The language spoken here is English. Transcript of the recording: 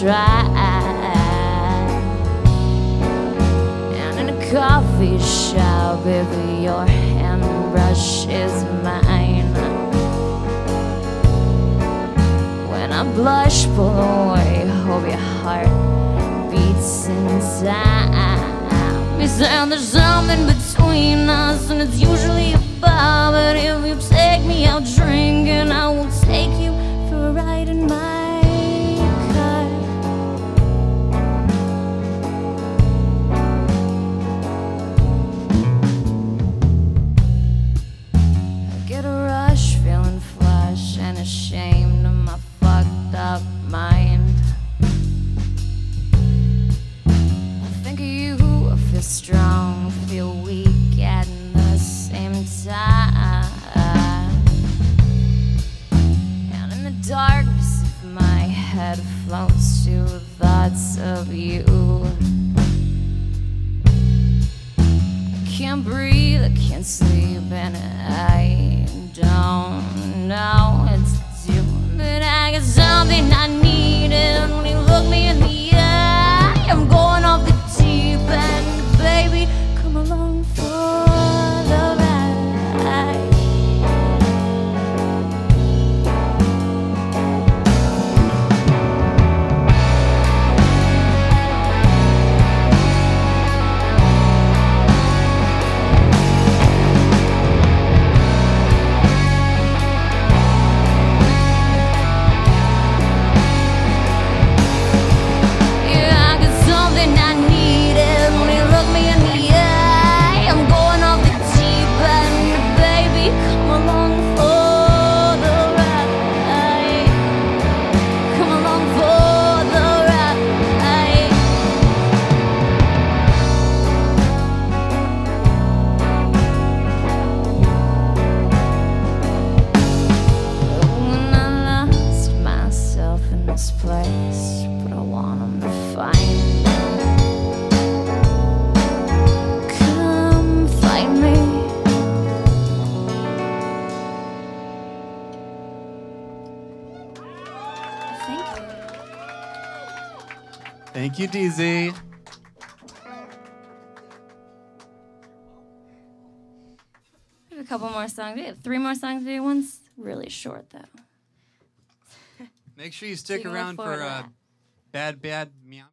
try. And in a coffee shop, baby, your handbrush is mine. When I blush, pull away, hope your heart beats inside. You say there's something between us, and it's usually ashamed of my fucked up mind. I think of you, I feel strong, I feel weak at the same time. And in the darkness of my head floats to thoughts of you. I can't breathe, I can't sleep, and I don't know got something Thank you, DZ. We have a couple more songs. We have three more songs. We have one's really short though. Make sure you So stick you around for uh. Bad Bad Meow.